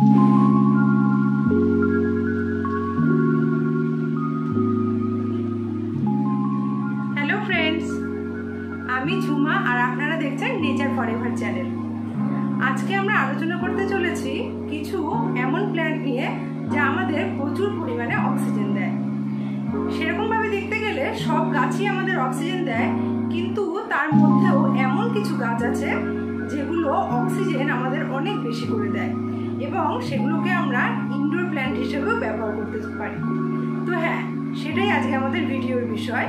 Hello friends আমি ঝুমা আর আপনারা দেখছেন নেচার ফরএভার চ্যানেল আজকে আমরা আলোচনা করতে চলেছি কিছু এমন প্ল্যান্ট নিয়ে যা আমাদের প্রচুর পরিমাণে অক্সিজেন দেয়। সেরকমভাবে দেখতে গেলে সব গাছই আমাদের অক্সিজেন দেয়, কিন্তু তার মধ্যেও এমন কিছু গাছ আছে যেগুলো অক্সিজেন আমাদের অনেক বেশি করে দেয়। এবং সেগুলোকে আমরা ইনডোর প্ল্যান্ট হিসেবেও ব্যবহার করতে পারি। তো হ্যাঁ সেটাই আজকে আমাদের ভিডিওর বিষয়।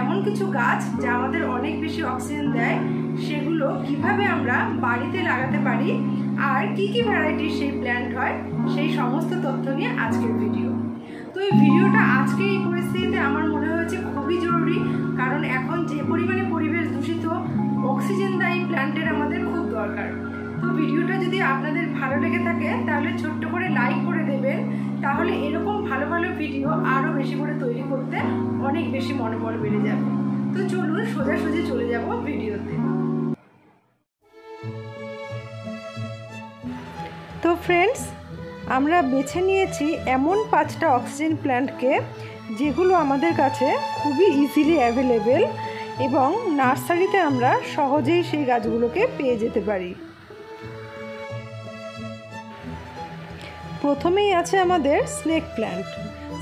এমন কিছু গাছ যা আমাদের অনেক বেশি অক্সিজেন দেয়, সেগুলো কীভাবে আমরা বাড়িতে লাগাতে পারি, আর কি কি ভ্যারাইটির সেই প্ল্যান্ট হয়, সেই সমস্ত তথ্য নিয়ে আজকের ভিডিও তো এই ভিডিওটা আজকে এই পরিস্থিতিতে আমার মনে হয়েছে খুবই জরুরি, কারণ এখন যে পরিমাণে পরিবেশ দূষিত অক্সিজেন দায়ী প্ল্যান্টের আমাদের খুব দরকার। তো ভিডিওটা যদি আপনাদের ভালো লেগে থাকে, তাহলে ছোট্ট করে লাইক করে দেবেন। তাহলে এরকম ভালো ভালো ভিডিও আরও বেশি করে তৈরি করতে অনেক বেশি মনোবল বেড়ে যাবে। তো চলুন সোজাসুজি চলে যাব ভিডিওতে। তো ফ্রেন্ডস আমরা বেছে নিয়েছি এমন পাঁচটা অক্সিজেন প্ল্যান্টকে যেগুলো আমাদের কাছে খুবই ইজিলি অ্যাভেলেবেল এবং নার্সারিতে আমরা সহজেই সেই গাছগুলোকে পেয়ে যেতে পারি। প্রথমেই আছে আমাদের স্নেক প্ল্যান্ট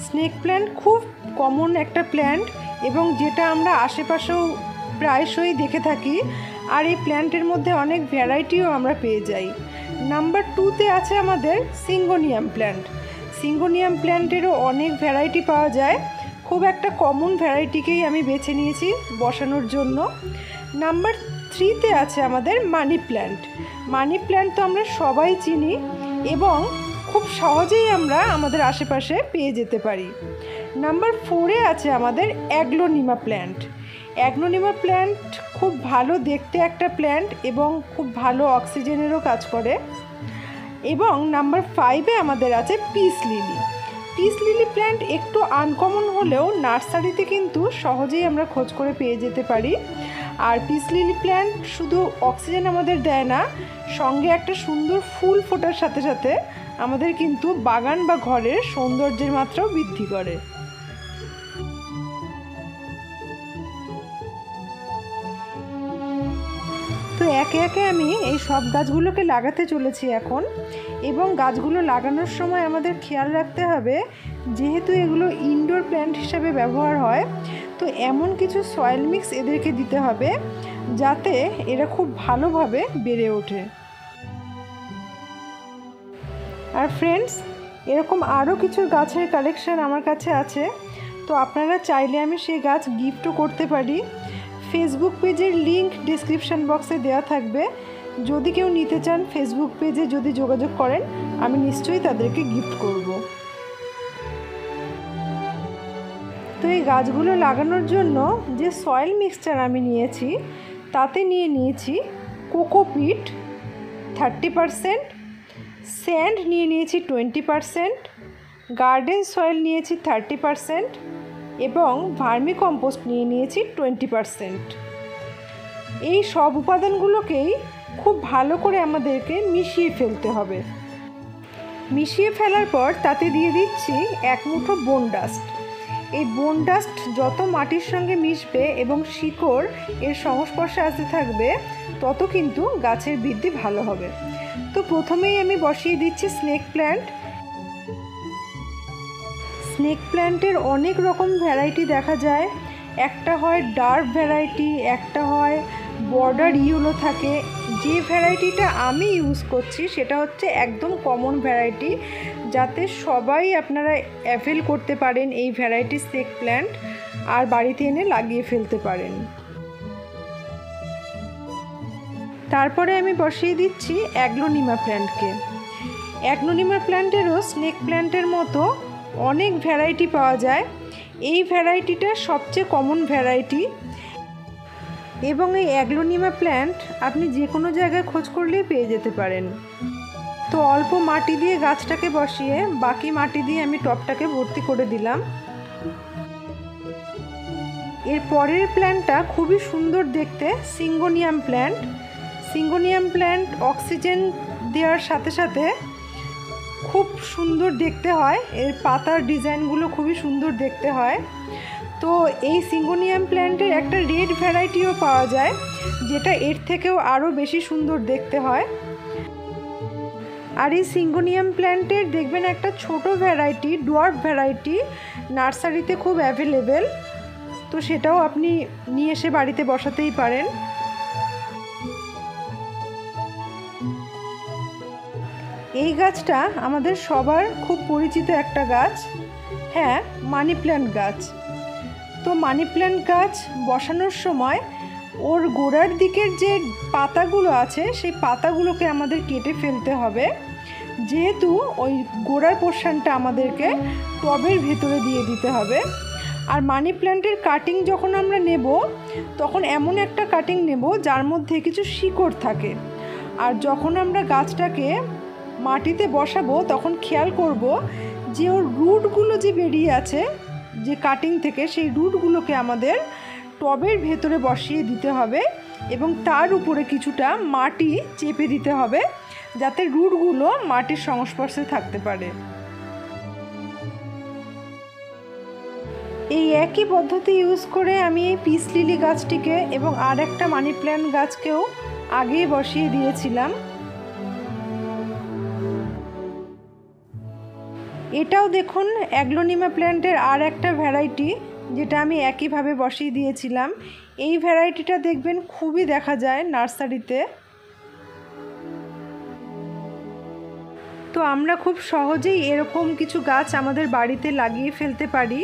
স্নেক প্ল্যান্ট খুব কমন একটা প্ল্যান্ট এবং যেটা আমরা আশেপাশেও প্রায়শই দেখে থাকি। আর এই প্ল্যান্টের মধ্যে অনেক ভ্যারাইটিও আমরা পেয়ে যাই। নাম্বার টুতে আছে আমাদের সিঙ্গোনিয়াম প্ল্যান্ট সিঙ্গোনিয়াম প্ল্যান্টেরও অনেক ভ্যারাইটি পাওয়া যায়। খুব একটা কমন ভ্যারাইটিকেই আমি বেছে নিয়েছি বসানোর জন্য। নাম্বার থ্রিতে আছে আমাদের মানি প্ল্যান্ট মানি প্ল্যান্ট তো আমরা সবাই চিনি এবং খুব সহজেই আমরা আমাদের আশেপাশে পেয়ে যেতে পারি। নাম্বার ফোরে আছে আমাদের অ্যাগ্লোনিমা প্ল্যান্ট। অ্যাগ্লোনিমা প্ল্যান্ট খুব ভালো দেখতে একটা প্ল্যান্ট এবং খুব ভালো অক্সিজেনেরও কাজ করে। এবং নাম্বার ফাইভে আমাদের আছে peace lily. Peace lily plant একটু আনকমন হলেও নার্সারিতে কিন্তু সহজেই আমরা খোঁজ করে পেয়ে যেতে পারি। আর পিস লিলি প্ল্যান্ট শুধু অক্সিজেন আমাদের দেয় না, সঙ্গে একটা সুন্দর ফুল ফোটার সাথে সাথে আমাদের কিন্তু বাগান বা ঘরের সৌন্দর্যের মাত্রাও বৃদ্ধি করে। তো একে একে আমি এই সব গাছগুলোকে লাগাতে চলেছি এখন এবং গাছগুলো লাগানোর সময় আমাদের খেয়াল রাখতে হবে যেহেতু এগুলো ইনডোর প্ল্যান্ট হিসাবে ব্যবহার হয়, তো এমন কিছু সয়েল মিক্স এদেরকে দিতে হবে যাতে এরা খুব ভালোভাবে বেড়ে ওঠে। আর ফ্রেন্ডস এরকম আরও কিছু গাছের কালেকশান আমার কাছে আছে। তো আপনারা চাইলে আমি সেই গাছ গিফটও করতে পারি। ফেসবুক পেজের লিংক ডিসক্রিপশান বক্সে দেওয়া থাকবে। যদি কেউ নিতে চান ফেসবুক পেজে যদি যোগাযোগ করেন, আমি নিশ্চয়ই তাদেরকে গিফট করব। তো এই গাছগুলো লাগানোর জন্য যে সয়েল মিক্সচার আমি নিয়েছি, তাতে নিয়ে নিয়েছি কোকোপিট থার্টি পারসেন্ট স্যান্ড নিয়ে নিয়েছি টোয়েন্টি পারসেন্ট, গার্ডেন সয়েল নিয়েছি থার্টি পারসেন্ট এবং ভার্মি কম্পোস্ট নিয়ে নিয়েছি টোয়েন্টি পারসেন্ট। এই সব উপাদানগুলোকেই খুব ভালো করে আমাদেরকে মিশিয়ে ফেলতে হবে। মিশিয়ে ফেলার পর তাতে দিয়ে দিচ্ছি এক মুঠো বোন ডাস্ট। এই বোন ডাস্ট যত মাটির সঙ্গে মিশবে এবং শিকড় এর সংস্পর্শে আসতে থাকবে, তত কিন্তু গাছের বৃদ্ধি ভালো হবে। তো প্রথমেই আমি বসিয়ে দিচ্ছি স্নেক প্ল্যান্ট স্নেক প্ল্যান্টের অনেক রকম ভ্যারাইটি দেখা যায়। একটা হয় ডার্ক ভ্যারাইটি একটা হয় বর্ডার ইউলো থাকে। যে ভ্যারাইটিটা আমি ইউজ করছি, সেটা হচ্ছে একদম কমন ভ্যারাইটি যাতে সবাই আপনারা অ্যাভেল করতে পারেন এই ভ্যারাইটি স্নেক প্ল্যান্ট আর বাড়িতে এনে লাগিয়ে ফেলতে পারেন। তারপরে আমি বসিয়ে দিচ্ছি অ্যাগ্লোনিমা প্ল্যান্টকে। অ্যাগ্লোনিমা প্ল্যান্টেরও স্নেক প্ল্যান্টের মতো অনেক ভ্যারাইটি পাওয়া যায়। এই ভ্যারাইটিটা সবচেয়ে কমন ভ্যারাইটি। এবং এই অ্যাগ্লোনিমা প্ল্যান্ট আপনি যে কোনো জায়গায় খোঁজ করলেই পেয়ে যেতে পারেন। তো অল্প মাটি দিয়ে গাছটাকে বসিয়ে বাকি মাটি দিয়ে আমি টপটাকে ভর্তি করে দিলাম। এর পরের প্ল্যান্টটা খুবই সুন্দর দেখতে, syngonium plant. Syngonium plant oxygen দেওয়ার সাথে সাথে খুব সুন্দর দেখতে হয়। এর পাতার ডিজাইনগুলো খুবই সুন্দর দেখতে হয়। তো এই সিঙ্গোনিয়াম প্ল্যান্টের একটা রেড ভ্যারাইটিও পাওয়া যায়, যেটা এর থেকেও আরও বেশি সুন্দর দেখতে হয়। আর এই সিঙ্গোনিয়াম প্ল্যান্টের দেখবেন একটা ছোট ভ্যারাইটি, ডোয়ার্ফ ভ্যারাইটি, নার্সারিতে খুব অ্যাভেলেবেল। তো সেটাও আপনি নিয়ে এসে বাড়িতে বসাতেই পারেন। এই গাছটা আমাদের সবার খুব পরিচিত একটা গাছ। হ্যাঁ মানি প্ল্যান্ট গাছ। তো মানি প্ল্যান্ট গাছ বসানোর সময় ওর গোড়ার দিকের যে পাতাগুলো আছে, সেই পাতাগুলোকে আমাদের কেটে ফেলতে হবে। যেহেতু ওই গোড়ার পোর্শনটা আমাদেরকে টবের ভেতরে দিয়ে দিতে হবে। আর মানি প্ল্যান্টের কাটিং যখন আমরা নেব, তখন এমন একটা কাটিং নেব যার মধ্যে কিছু শিকড় থাকে। আর যখন আমরা গাছটাকে মাটিতে বসাবো, তখন খেয়াল করব যে ওর রুটগুলো যে বেরিয়ে আছে, যে কাটিং থেকে, সেই রুটগুলোকে আমাদের টবের ভেতরে বসিয়ে দিতে হবে এবং তার উপরে কিছুটা মাটি চেপে দিতে হবে যাতে রুটগুলো মাটির সংস্পর্শে থাকতে পারে। এই একই পদ্ধতি ইউজ করে আমি এই পিস লিলি গাছটিকে এবং আর একটা মানি প্ল্যান্ট গাছকেও আগেই বসিয়ে দিয়েছিলাম। এটাও দেখুন, অ্যাগ্লোনিমা প্ল্যান্টের আর একটা ভ্যারাইটি যেটা আমি একইভাবে বসিয়ে দিয়েছিলাম। এই ভ্যারাইটিটা দেখবেন খুবই দেখা যায় নার্সারিতে। তো আমরা খুব সহজেই এরকম কিছু গাছ আমাদের বাড়িতে লাগিয়ে ফেলতে পারি।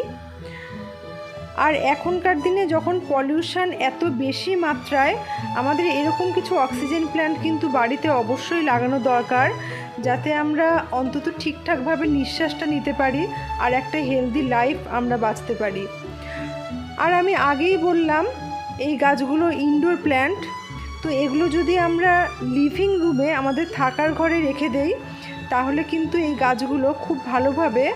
আর এখনকার দিনে যখন পলিউশন এত বেশি মাত্রায়, আমাদের এরকম কিছু অক্সিজেন প্ল্যান্ট কিন্তু বাড়িতে অবশ্যই লাগানো দরকার, যাতে আমরা অন্তত ঠিকঠাকভাবে নিঃশ্বাসটা নিতে পারি আর একটা হেলদি লাইফ আমরা বাঁচতে পারি। আর আমি আগেই বললাম, এই গাছগুলো ইনডোর প্ল্যান্ট তো এগুলো যদি আমরা লিভিং রুমে আমাদের থাকার ঘরে রেখে দেই, তাহলে কিন্তু এই গাছগুলো খুব ভালোভাবে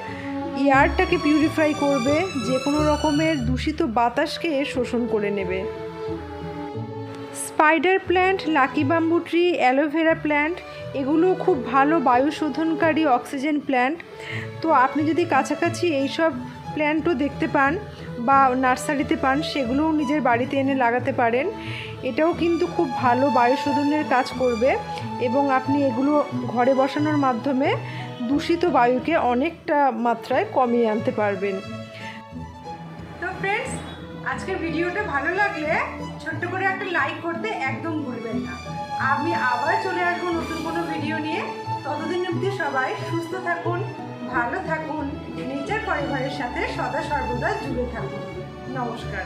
এয়ারটাকে পিউরিফাই করবে, যে কোনো রকমের দূষিত বাতাসকে শোষণ করে নেবে। Spider plant lucky bamboo tree aloe vera plant এগুলো খুব ভালো বায়ু শোধনকারী অক্সিজেন প্ল্যান্ট তো আপনি যদি কাছাকাছি এইসব প্ল্যান্টও দেখতে পান বা নার্সারিতে পান, সেগুলোও নিজের বাড়িতে এনে লাগাতে পারেন। এটাও কিন্তু খুব ভালো বায়ু শোধনের কাজ করবে এবং আপনি এগুলো ঘরে বসানোর মাধ্যমে দূষিত বায়ুকে অনেকটা মাত্রায় কমিয়ে আনতে পারবেন। তো ফ্রেন্ডস আজকের ভিডিওটা ভালো লাগলে ছোট্ট করে একটা লাইক করতে একদম ভুলবেন না। আমি আবার চলে আসব নতুন কোনো ভিডিও নিয়ে। ততদিন অবধি সবাই সুস্থ থাকুন, ভালো থাকুন, নিজের পরিবারের সাথে সদা সর্বদা জুড়ে থাকুন। নমস্কার।